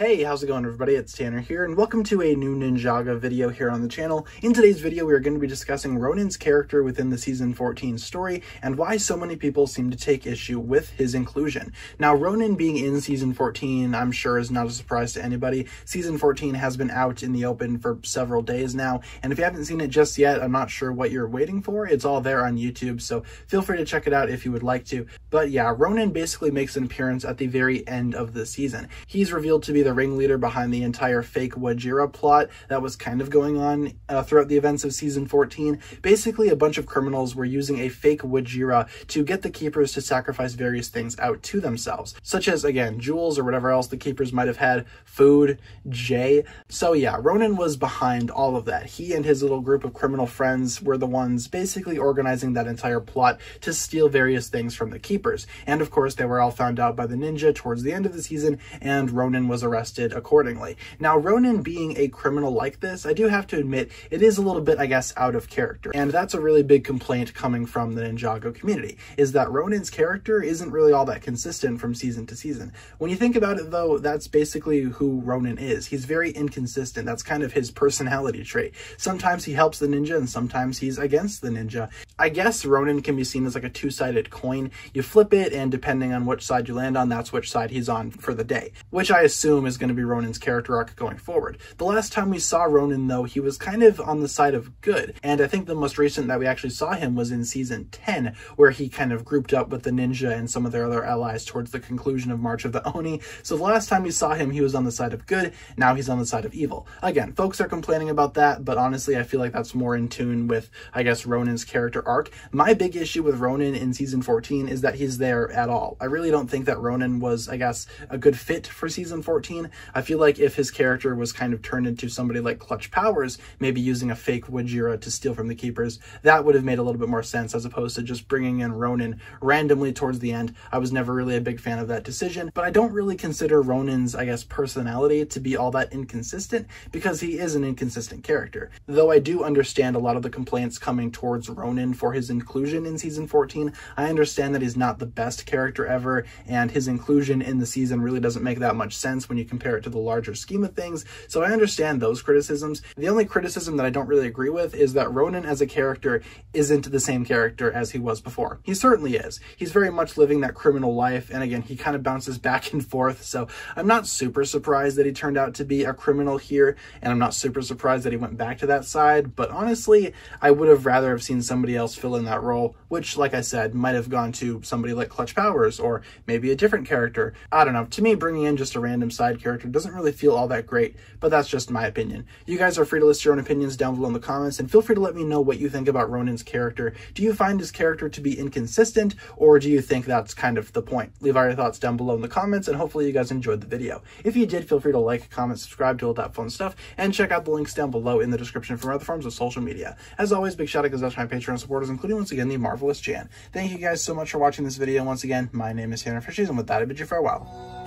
Hey, how's it going everybody? It's Tanner here, and welcome to a new Ninjago video here on the channel. In today's video, we are going to be discussing Ronin's character within the Season 14 story, and why so many people seem to take issue with his inclusion. Now, Ronin being in Season 14, I'm sure is not a surprise to anybody. Season 14 has been out in the open for several days now, and if you haven't seen it just yet, I'm not sure what you're waiting for. It's all there on YouTube, so feel free to check it out if you would like to. But yeah, Ronin basically makes an appearance at the very end of the season. He's revealed to be the the ringleader behind the entire fake Wojira plot that was kind of going on uh, throughout the events of season 14. Basically, a bunch of criminals were using a fake Wojira to get the keepers to sacrifice various things out to themselves, such as, again, jewels or whatever else the keepers might have had, food, Jay. So yeah, Ronin was behind all of that. He and his little group of criminal friends were the ones basically organizing that entire plot to steal various things from the keepers. And of course, they were all found out by the ninja towards the end of the season, and Ronin was arrested arrested accordingly. Now, Ronin being a criminal like this, I do have to admit, it is a little bit, I guess, out of character. And that's a really big complaint coming from the Ninjago community, is that Ronin's character isn't really all that consistent from season to season. When you think about it, though, that's basically who Ronin is. He's very inconsistent. That's kind of his personality trait. Sometimes he helps the ninja, and sometimes he's against the ninja. I guess Ronin can be seen as like a two-sided coin. You flip it, and depending on which side you land on, that's which side he's on for the day, which I assume is going to be Ronin's character arc going forward. The last time we saw Ronin, though, he was kind of on the side of good, and I think the most recent that we actually saw him was in season 10, where he kind of grouped up with the ninja and some of their other allies towards the conclusion of March of the Oni. So the last time we saw him, he was on the side of good, now he's on the side of evil. Again, folks are complaining about that, but honestly, I feel like that's more in tune with, I guess, Ronin's character arc. My big issue with Ronin in season 14 is that he's there at all. I really don't think that Ronin was, I guess, a good fit for season 14. I feel like if his character was kind of turned into somebody like Clutch Powers, maybe using a fake Wojira to steal from the Keepers, that would have made a little bit more sense as opposed to just bringing in Ronin randomly towards the end. I was never really a big fan of that decision, but I don't really consider Ronin's, I guess, personality to be all that inconsistent because he is an inconsistent character. Though I do understand a lot of the complaints coming towards Ronin for his inclusion in season 14, I understand that he's not the best character ever, and his inclusion in the season really doesn't make that much sense when you compare it to the larger scheme of things, so I understand those criticisms. The only criticism that I don't really agree with is that Ronin as a character isn't the same character as he was before. He certainly is. He's very much living that criminal life, and again, he kind of bounces back and forth, so I'm not super surprised that he turned out to be a criminal here, and I'm not super surprised that he went back to that side, but honestly, I would have rather have seen somebody else fill in that role, which, like I said, might have gone to somebody like Clutch Powers, or maybe a different character. I don't know. To me, bringing in just a random side character doesn't really feel all that great, but that's just my opinion. You guys are free to list your own opinions down below in the comments, and feel free to let me know what you think about Ronin's character. Do you find his character to be inconsistent, or do you think that's kind of the point? Leave all your thoughts down below in the comments, and hopefully you guys enjoyed the video. If you did, feel free to like, comment, subscribe, do all that fun stuff, and check out the links down below in the description for other forms of social media. As always, big shout out goes out to my Patreon supporters, including once again the Marvelous Jan. Thank you guys so much for watching this video. Once again, my name is Tanner Fishies, and with that, I bid you farewell.